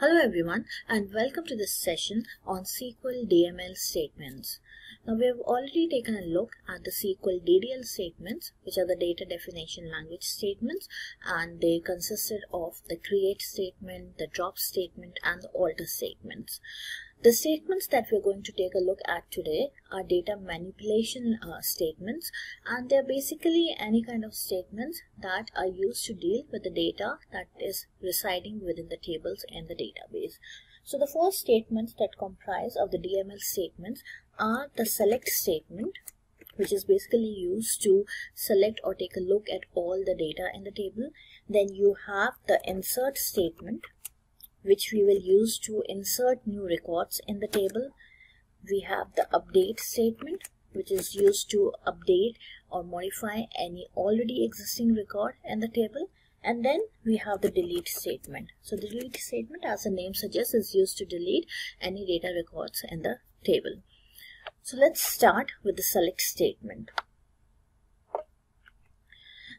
Hello everyone and welcome to this session on SQL DML statements. Now we have already taken a look at the SQL DDL statements which are the data definition language statements and they consisted of the create statement, the drop statement and the alter statements. The statements that we're going to take a look at today are data manipulation uh, statements and they're basically any kind of statements that are used to deal with the data that is residing within the tables in the database. So the four statements that comprise of the DML statements are the select statement which is basically used to select or take a look at all the data in the table. Then you have the insert statement which we will use to insert new records in the table. We have the update statement which is used to update or modify any already existing record in the table and then we have the delete statement. So the delete statement as the name suggests is used to delete any data records in the table. So let's start with the select statement.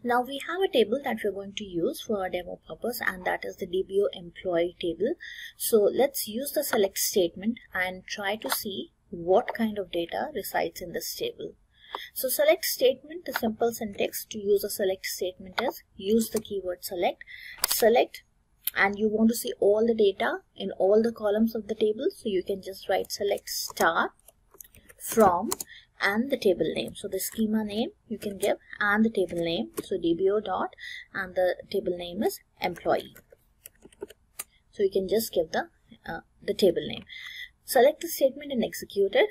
Now we have a table that we're going to use for our demo purpose and that is the DBO employee table. So let's use the select statement and try to see what kind of data resides in this table. So select statement, the simple syntax to use a select statement is use the keyword select, select and you want to see all the data in all the columns of the table. So you can just write select star from and the table name. So the schema name you can give and the table name. So DBO dot and the table name is employee. So you can just give the uh, the table name. Select the statement and execute it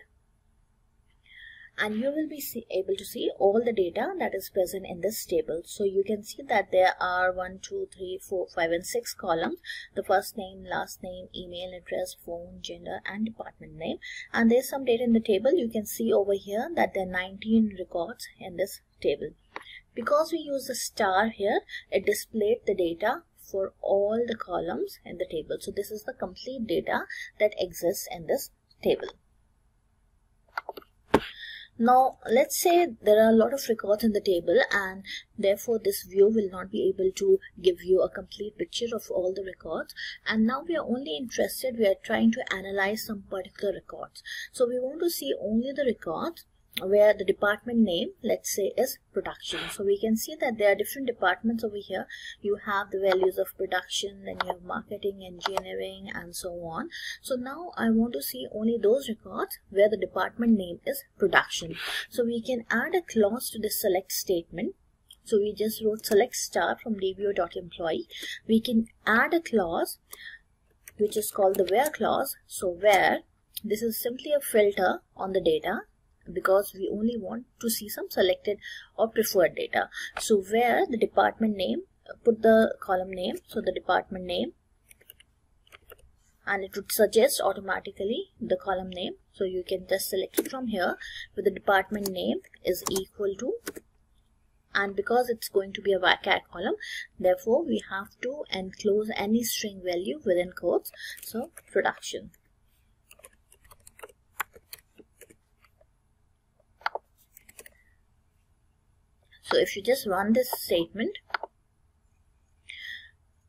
and you will be able to see all the data that is present in this table. So you can see that there are 1, 2, 3, 4, 5 and 6 columns. The first name, last name, email address, phone, gender and department name. And there's some data in the table. You can see over here that there are 19 records in this table. Because we use the star here, it displayed the data for all the columns in the table. So this is the complete data that exists in this table. Now, let's say there are a lot of records in the table and therefore this view will not be able to give you a complete picture of all the records. And now we are only interested, we are trying to analyze some particular records. So we want to see only the records where the department name let's say is production. So we can see that there are different departments over here. You have the values of production then you have marketing engineering and so on. So now i want to see only those records where the department name is production. So we can add a clause to the select statement. So we just wrote select star from dbo.employee we can add a clause which is called the where clause. So where this is simply a filter on the data because we only want to see some selected or preferred data. So where the department name, uh, put the column name, so the department name and it would suggest automatically the column name. So you can just select it from here where the department name is equal to and because it's going to be a varchar column therefore we have to enclose any string value within quotes so production So if you just run this statement,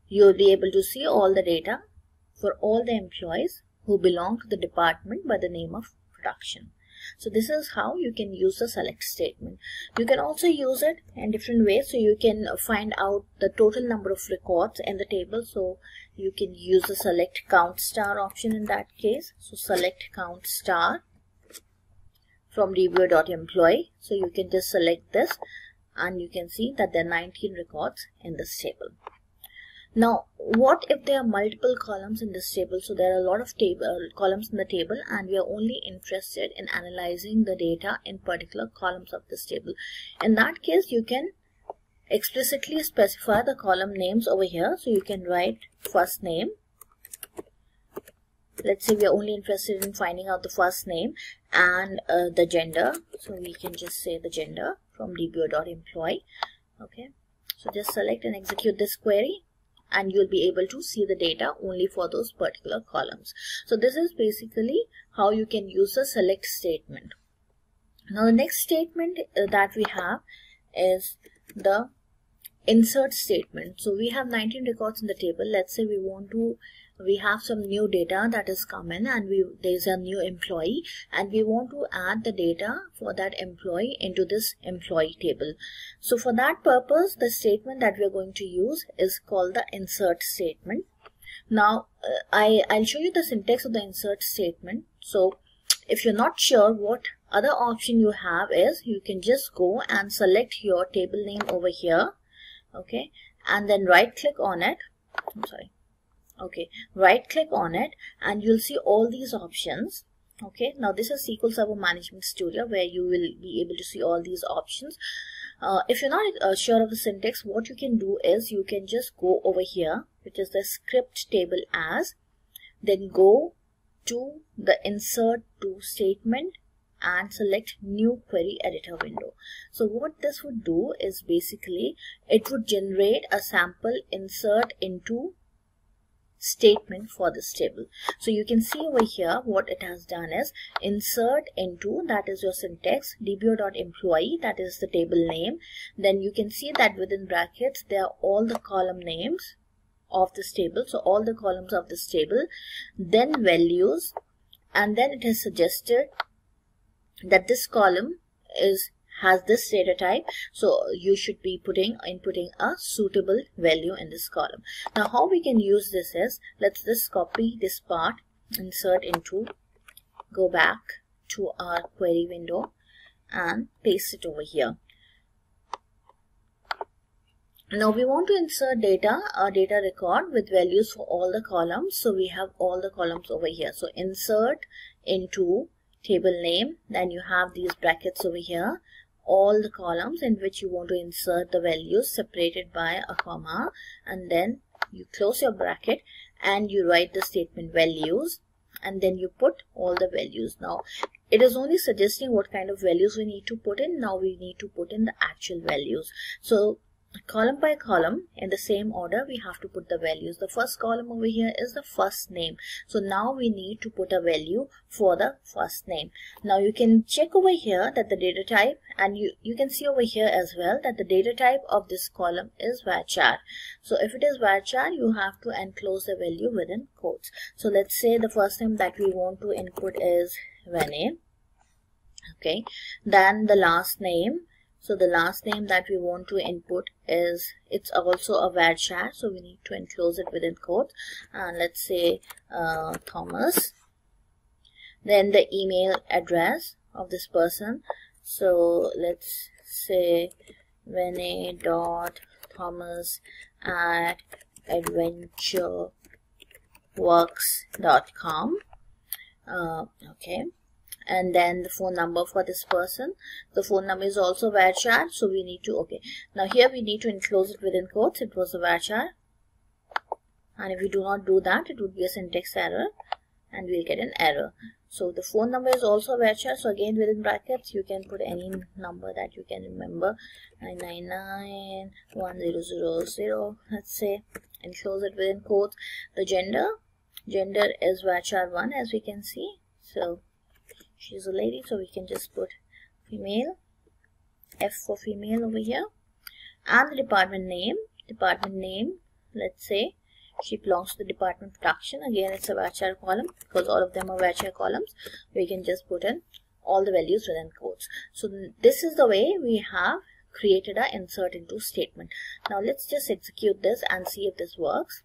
you'll be able to see all the data for all the employees who belong to the department by the name of production. So this is how you can use the select statement. You can also use it in different ways. So you can find out the total number of records in the table. So you can use the select count star option in that case. So select count star from dbo.employee. So you can just select this and you can see that there are 19 records in this table. Now, what if there are multiple columns in this table? So there are a lot of table columns in the table and we are only interested in analyzing the data in particular columns of this table. In that case, you can explicitly specify the column names over here. So you can write first name. Let's say we are only interested in finding out the first name and uh, the gender. So we can just say the gender from dbo.employee okay. So just select and execute this query and you'll be able to see the data only for those particular columns. So this is basically how you can use the select statement. Now the next statement uh, that we have is the insert statement. So we have 19 records in the table. Let's say we want to we have some new data that is coming and we there's a new employee and we want to add the data for that employee into this employee table. So for that purpose the statement that we're going to use is called the insert statement. Now uh, I, I'll show you the syntax of the insert statement. So if you're not sure what other option you have is you can just go and select your table name over here okay and then right click on it. I'm sorry okay right click on it and you'll see all these options. Okay now this is SQL Server Management Studio where you will be able to see all these options. Uh, if you're not uh, sure of the syntax what you can do is you can just go over here which is the script table as then go to the insert to statement and select new query editor window. So what this would do is basically it would generate a sample insert into statement for this table. So you can see over here what it has done is insert into that is your syntax dbo.employee that is the table name. Then you can see that within brackets there are all the column names of this table. So all the columns of this table. Then values. And then it has suggested that this column is has this data type so you should be putting inputting a suitable value in this column. Now how we can use this is let's just copy this part insert into go back to our query window and paste it over here. Now we want to insert data a data record with values for all the columns so we have all the columns over here. So insert into table name then you have these brackets over here all the columns in which you want to insert the values separated by a comma and then you close your bracket and you write the statement values and then you put all the values. Now it is only suggesting what kind of values we need to put in. Now we need to put in the actual values. So column by column in the same order we have to put the values. The first column over here is the first name. So now we need to put a value for the first name. Now you can check over here that the data type and you you can see over here as well that the data type of this column is varchar. So if it is varchar you have to enclose the value within quotes. So let's say the first name that we want to input is Rene okay. Then the last name so the last name that we want to input is, it's also a varchar. So we need to enclose it within quotes. And let's say uh, Thomas. Then the email address of this person. So let's say Thomas at adventureworks.com. Uh, okay and then the phone number for this person. The phone number is also varchar so we need to okay. Now here we need to enclose it within quotes. It was a varchar and if we do not do that it would be a syntax error and we'll get an error. So the phone number is also varchar so again within brackets you can put any number that you can remember. 9991000 let's say. Enclose it within quotes. The gender gender is varchar 1 as we can see. So she's a lady so we can just put female F for female over here. And the department name department name let's say she belongs to the department production. Again it's a varchar column because all of them are varchar columns. We can just put in all the values within quotes. So this is the way we have created our insert into statement. Now let's just execute this and see if this works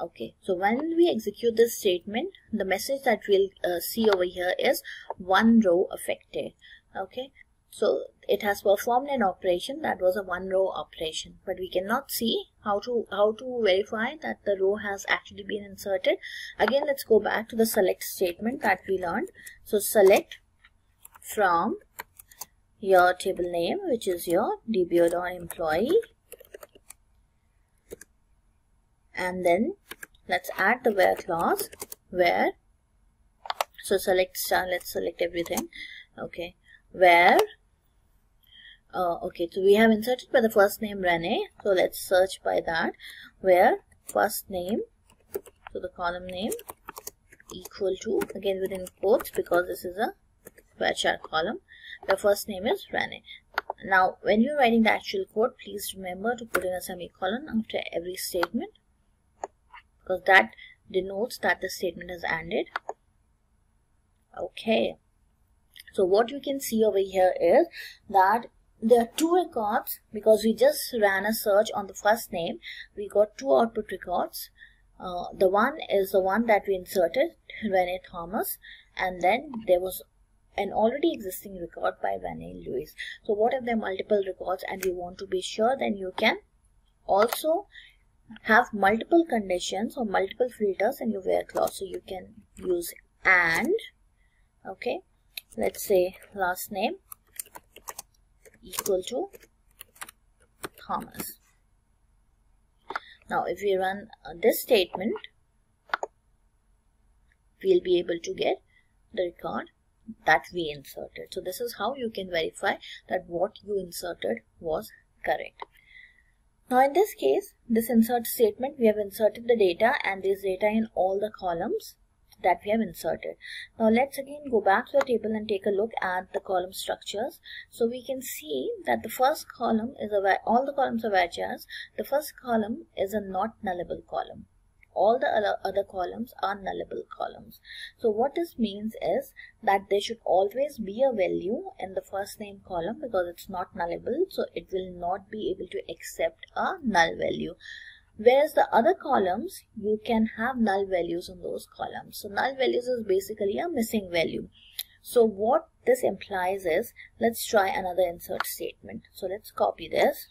okay so when we execute this statement the message that we'll uh, see over here is one row affected. Okay so it has performed an operation that was a one row operation but we cannot see how to how to verify that the row has actually been inserted. Again let's go back to the select statement that we learned. So select from your table name which is your dbo.employee and then let's add the where clause. Where so select star let's select everything. Okay. Where uh, okay so we have inserted by the first name Rene. So let's search by that. Where first name. So the column name equal to again within quotes because this is a varchar column. The first name is Rene. Now when you're writing the actual code please remember to put in a semicolon after every statement because that denotes that the statement has ended. Okay. So what you can see over here is that there are two records because we just ran a search on the first name we got two output records. Uh, the one is the one that we inserted Renee Thomas and then there was an already existing record by Renee Lewis. So what if there are multiple records and you want to be sure then you can also have multiple conditions or multiple filters in your where clause so you can use and okay let's say last name equal to Thomas. Now if we run uh, this statement we'll be able to get the record that we inserted. So this is how you can verify that what you inserted was correct now in this case, this insert statement, we have inserted the data and this data in all the columns that we have inserted. Now let's again go back to the table and take a look at the column structures. So we can see that the first column is a all the columns are varchars. The first column is a not nullable column all the other, columns are nullable columns. So what this means is that there should always be a value in the first name column because it's not nullable so it will not be able to accept a null value. Whereas the other columns, you can have null values in those columns. So null values is basically a missing value. So what this implies is, let's try another insert statement. So let's copy this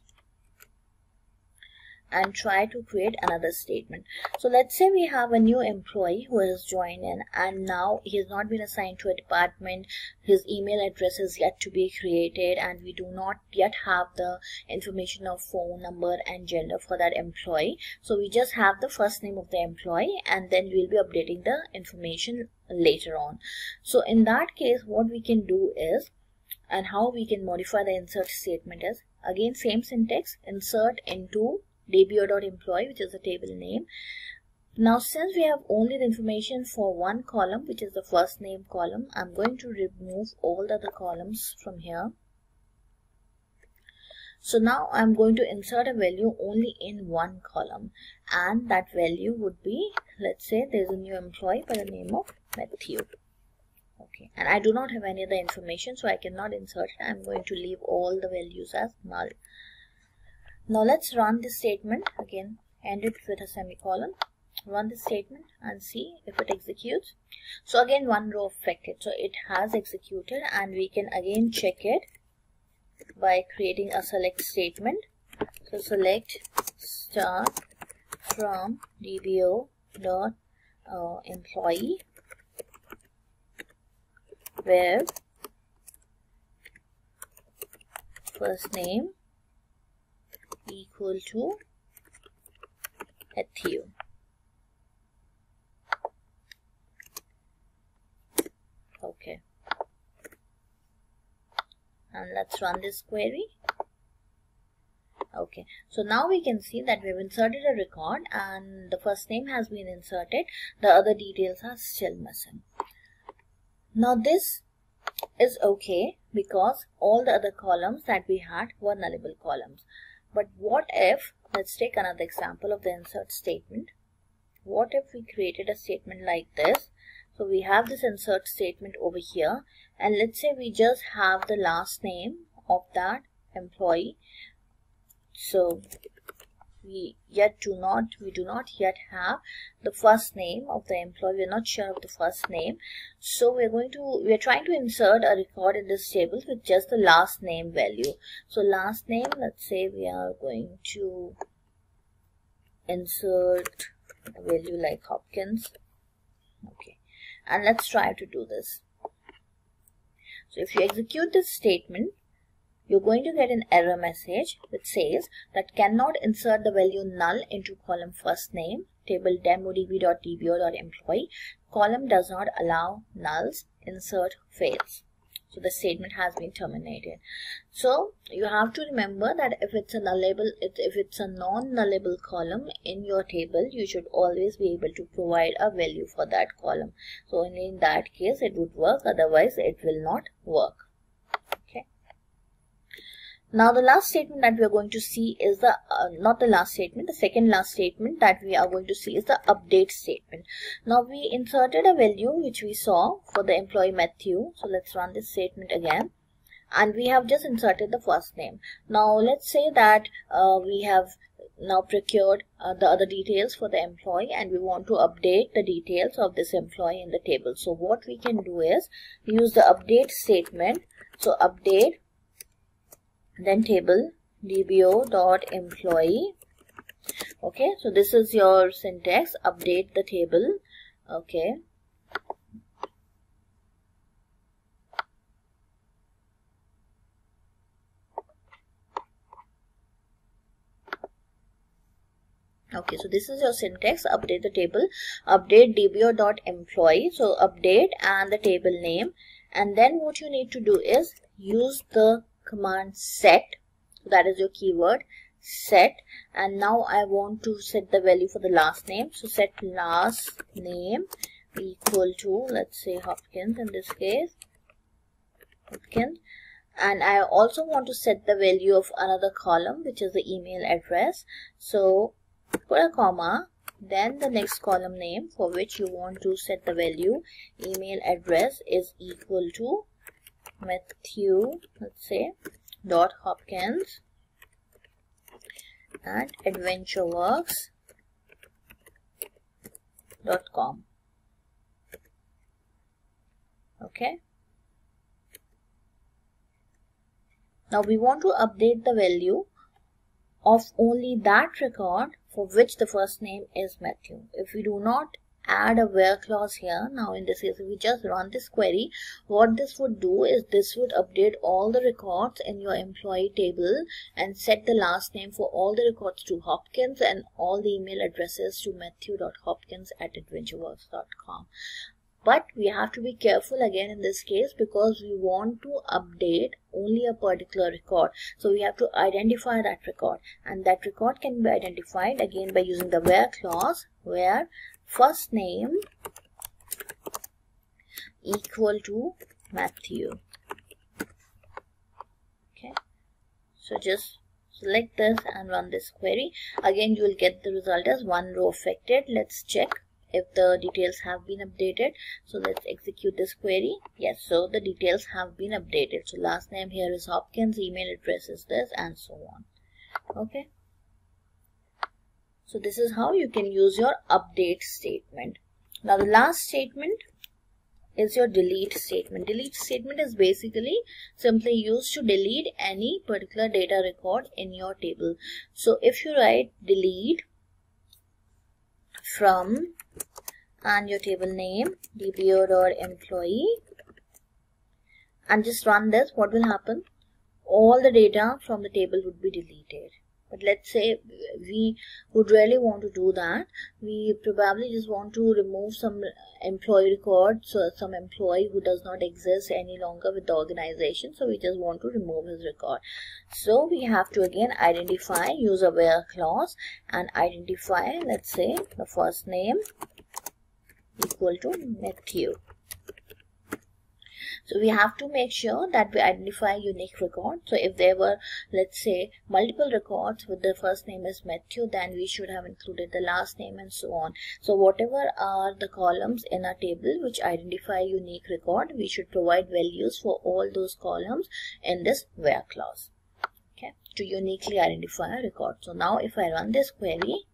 and try to create another statement. So let's say we have a new employee who has joined in and now he has not been assigned to a department. His email address is yet to be created and we do not yet have the information of phone number and gender for that employee. So we just have the first name of the employee and then we'll be updating the information later on. So in that case, what we can do is and how we can modify the insert statement is again same syntax insert into dbo.employee which is the table name. Now since we have only the information for one column which is the first name column I'm going to remove all the other columns from here. So now I'm going to insert a value only in one column. And that value would be let's say there's a new employee by the name of Matthew. Okay. And I do not have any other information so I cannot insert it. I'm going to leave all the values as null now let's run this statement again. End it with a semicolon. Run this statement and see if it executes. So again one row affected. So it has executed and we can again check it by creating a select statement. So select star from dbo dot uh, employee where first name equal to Matthew. Okay. And let's run this query. Okay, so now we can see that we've inserted a record and the first name has been inserted. The other details are still missing. Now this is okay because all the other columns that we had were nullable columns. But what if, let's take another example of the insert statement. What if we created a statement like this? So we have this insert statement over here and let's say we just have the last name of that employee. So we yet do not we do not yet have the first name of the employee. We're not sure of the first name. So we're going to we're trying to insert a record in this table with just the last name value. So last name let's say we are going to insert a value like hopkins. Okay. And let's try to do this. So if you execute this statement you're going to get an error message which says that cannot insert the value null into column first name table demodb.dbo.employee column does not allow nulls insert fails. So the statement has been terminated. So you have to remember that if it's a nullable if it's a non-nullable column in your table you should always be able to provide a value for that column. So only in that case it would work otherwise it will not work Now the last statement that we are going to see is the, uh, not the last statement, the second last statement that we are going to see is the update statement. Now we inserted a value which we saw for the employee Matthew. So let's run this statement again. And we have just inserted the first name. Now let's say that uh, we have now procured uh, the other details for the employee and we want to update the details of this employee in the table. So what we can do is use the update statement. So update then table dbo dot employee okay so this is your syntax update the table. Okay. Okay so this is your syntax update the table update dbo dot employee so update and the table name. And then what you need to do is use the command set. That is your keyword set. And now I want to set the value for the last name. So set last name equal to let's say Hopkins in this case. Hopkins. And I also want to set the value of another column which is the email address. So put a comma then the next column name for which you want to set the value email address is equal to Matthew, let's say, dot Hopkins at adventureworks.com. Okay. Now we want to update the value of only that record for which the first name is Matthew. If we do not add a where clause here. Now in this case if we just run this query what this would do is this would update all the records in your employee table and set the last name for all the records to Hopkins and all the email addresses to matthew.hopkins at adventureworks.com but we have to be careful again in this case because we want to update only a particular record. So we have to identify that record. And that record can be identified again by using the where clause where first name equal to Matthew. Okay, so just select this and run this query. Again, you will get the result as one row affected. Let's check if the details have been updated. So let's execute this query. Yes, so the details have been updated. So last name here is Hopkins, email address is this and so on. Okay. So this is how you can use your update statement. Now the last statement is your delete statement. Delete statement is basically simply used to delete any particular data record in your table. So if you write delete from and your table name dbo.employee and just run this, what will happen? All the data from the table would be deleted but let's say we would really want to do that. We probably just want to remove some employee records so some employee who does not exist any longer with the organization. So we just want to remove his record. So we have to again identify use a where clause and identify let's say the first name equal to Matthew so we have to make sure that we identify unique record. So if there were, let's say, multiple records with the first name is Matthew, then we should have included the last name and so on. So whatever are the columns in our table which identify unique record, we should provide values for all those columns in this where clause. Okay, to uniquely identify a record. So now if I run this query,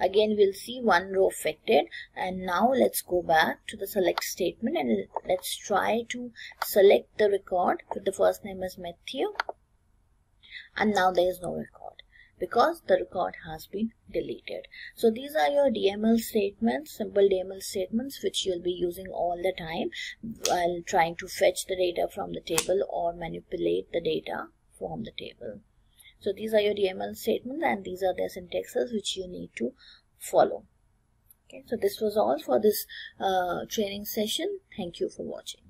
Again, we'll see one row affected. And now let's go back to the select statement and let's try to select the record with the first name as Matthew. And now there is no record because the record has been deleted. So these are your DML statements, simple DML statements which you'll be using all the time while trying to fetch the data from the table or manipulate the data from the table. So these are your DML statements and these are the syntaxes which you need to follow. Okay, so this was all for this uh, training session. Thank you for watching.